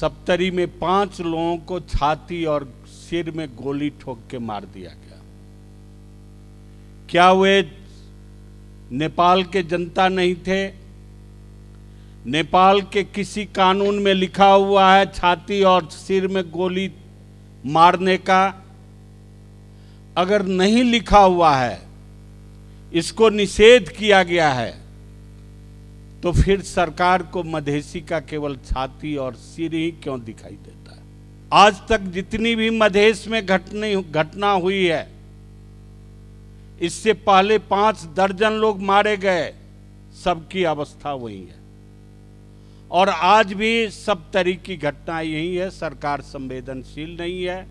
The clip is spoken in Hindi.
सप्तरी में पाँच लोगों को छाती और सिर में गोली ठोक के मार दिया गया। क्या वे नेपाल के जनता नहीं थे? नेपाल के किसी कानून में लिखा हुआ है छाती और सिर में गोली मारने का। अगर नहीं लिखा हुआ है, इसको निषेध किया गया है। तो फिर सरकार को मधेसी का केवल छाती और सिर ही क्यों दिखाई देता है? आज तक जितनी भी मधेश में घटने, घटना हुई है, इससे पहले पाँच दर्जन लोग मारे गए, सबकी अवस्था वही है। और आज भी सब तरह की घटना यही है, सरकार संवेदनशील नहीं है